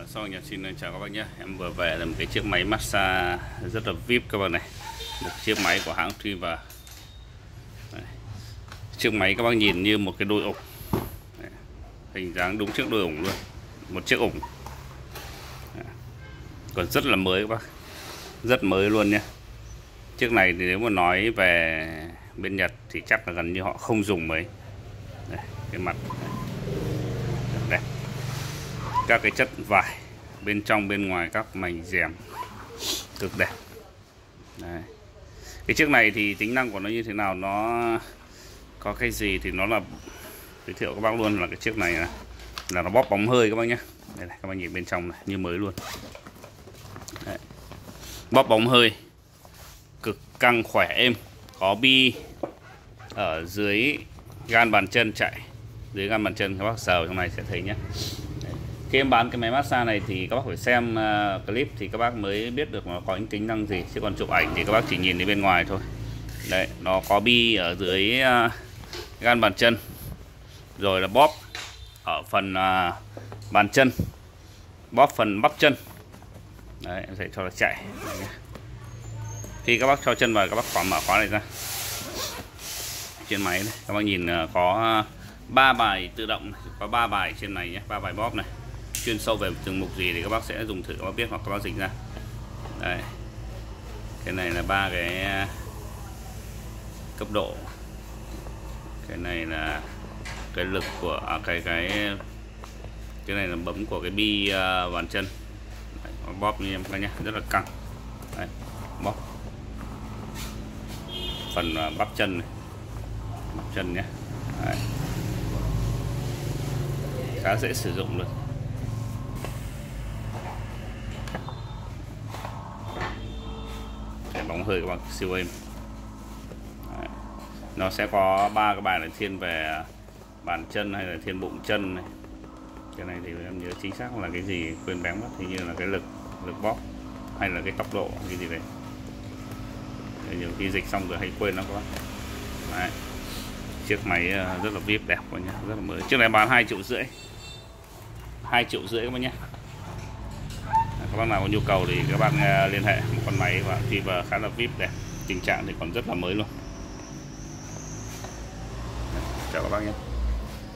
Vâng, sau nhà xin chào các bác nhé. Em vừa về là một cái chiếc máy massage rất là VIP các bạn này. Một chiếc máy của hãng Triva và Chiếc máy các bác nhìn như một cái đôi ủng Hình dáng đúng chiếc đôi ủng luôn. Một chiếc ủng Còn rất là mới các bác. Rất mới luôn nhé. Chiếc này thì nếu mà nói về bên Nhật thì chắc là gần như họ không dùng mấy. Cái mặt. Đẹp các cái chất vải bên trong bên ngoài các mảnh rèm cực đẹp Đấy. cái chiếc này thì tính năng của nó như thế nào nó có cái gì thì nó là giới thiệu các bác luôn là cái chiếc này là, là nó bóp bóng hơi các bác nhé đây này các bác nhìn bên trong này như mới luôn Đấy. bóp bóng hơi cực căng khỏe êm có bi ở dưới gan bàn chân chạy dưới gan bàn chân các bác sờ trong này sẽ thấy nhé khi em bán cái máy massage này thì các bác phải xem uh, clip thì các bác mới biết được nó có những tính năng gì. Chứ còn chụp ảnh thì các bác chỉ nhìn thấy bên ngoài thôi. Đấy nó có bi ở dưới uh, gan bàn chân. Rồi là bóp ở phần uh, bàn chân. Bóp phần bắp chân. Đấy em sẽ cho nó chạy. Khi các bác cho chân vào các bác khóa mở khóa này ra. Trên máy này các bác nhìn uh, có ba bài tự động này. có ba bài trên này nhé ba bài bóp này chuyên sâu về từng mục gì thì các bác sẽ dùng thử các bác biết hoặc các bác dịch ra. Đây. Cái này là ba cái à, cấp độ. Cái này là cái lực của à, cái cái cái này là bấm của cái bi uh, bàn chân. Đấy, bóp như em các nhé rất là căng. Đấy, bóp. Phần uh, bắp chân này. Bắp chân nhé Đấy. khá dễ sử dụng luôn cái bóng hơi các bạn, siêu êm Đấy. nó sẽ có ba cái bài là thiên về bàn chân hay là thiên bụng chân này. Cái này thì em nhớ chính xác là cái gì, quên bén mất thì như là cái lực lực bóp hay là cái tốc độ, cái gì đấy. Nhiều khi dịch xong rồi hay quên lắm các bạn. Đấy. chiếc máy ờ, rất là vip, đẹp quá nhá, rất là mới. Chiếc này bán hai triệu rưỡi. Hai triệu rưỡi các bạn nhé các bác nào có nhu cầu thì các bác à, liên hệ một con máy và thì và khá là vip đẹp tình trạng thì còn rất là mới luôn. Chào các bác nhé.